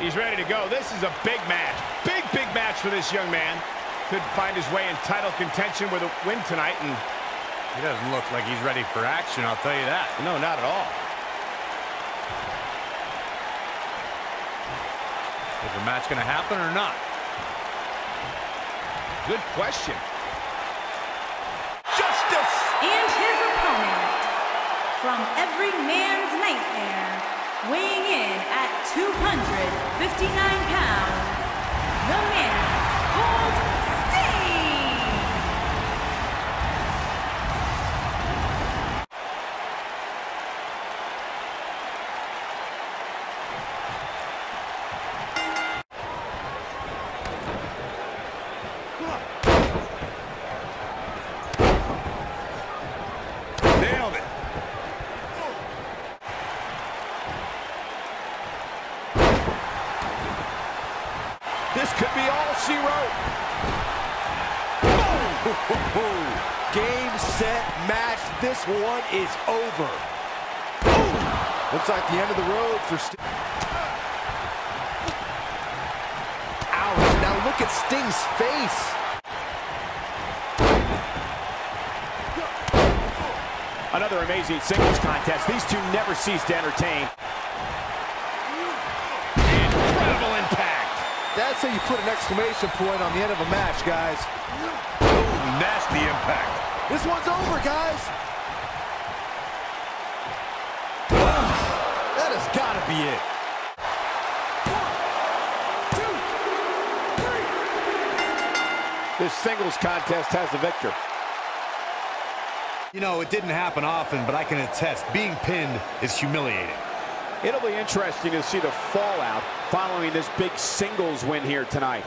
He's ready to go. This is a big match. Big, big match for this young man. Could find his way in title contention with a win tonight. And He doesn't look like he's ready for action, I'll tell you that. No, not at all. Is the match going to happen or not? Good question. Justice! And his opponent, from every man's nightmare, weighing in at 259 pounds, she wrote. Game, set, match. This one is over. Looks like the end of the road for Sting. Ouch. Now look at Sting's face. Another amazing singles contest. These two never cease to entertain. That's how you put an exclamation point on the end of a match, guys. Nasty impact. This one's over, guys. That has got to be it. This singles contest has the victor. You know, it didn't happen often, but I can attest, being pinned is humiliating. It'll be interesting to see the fallout following this big singles win here tonight.